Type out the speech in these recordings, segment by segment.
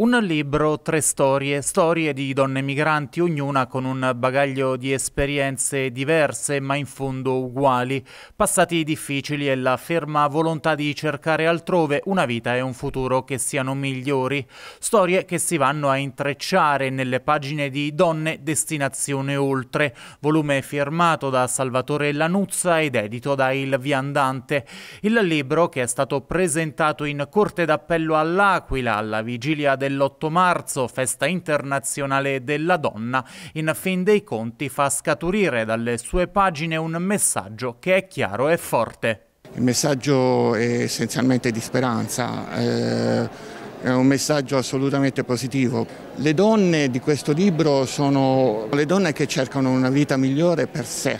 Un libro, tre storie, storie di donne migranti, ognuna con un bagaglio di esperienze diverse ma in fondo uguali, passati difficili e la ferma volontà di cercare altrove. Una vita e un futuro che siano migliori, storie che si vanno a intrecciare nelle pagine di Donne Destinazione Oltre, volume firmato da Salvatore Lanuzza ed edito da Il Viandante. Il libro, che è stato presentato in Corte d'Appello all'Aquila alla vigilia del dell'8 marzo, festa internazionale della donna, in fin dei conti fa scaturire dalle sue pagine un messaggio che è chiaro e forte. Il messaggio è essenzialmente di speranza. Eh, è un messaggio assolutamente positivo. Le donne di questo libro sono le donne che cercano una vita migliore per sé,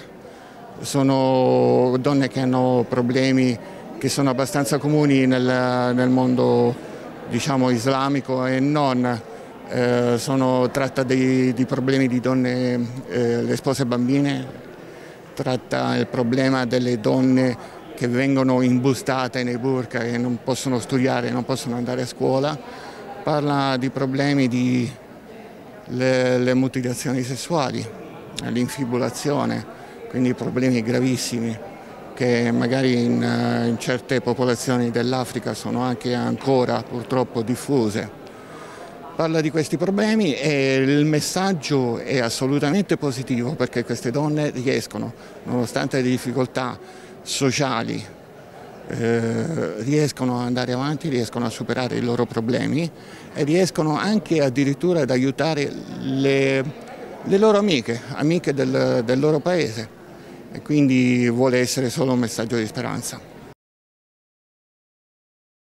sono donne che hanno problemi che sono abbastanza comuni nel, nel mondo diciamo, islamico e non. Eh, sono, tratta di, di, problemi di donne, eh, le spose bambine, tratta il problema delle donne che vengono imbustate nei burka e non possono studiare, non possono andare a scuola, parla di problemi di le, le mutilazioni sessuali, l'infibulazione, quindi problemi gravissimi che magari in, eh, in certe popolazioni dell'Africa sono anche ancora purtroppo diffuse. Parla di questi problemi e il messaggio è assolutamente positivo perché queste donne riescono, nonostante le difficoltà sociali, eh, riescono ad andare avanti, riescono a superare i loro problemi e riescono anche addirittura ad aiutare le, le loro amiche, amiche del, del loro paese e quindi vuole essere solo un messaggio di speranza.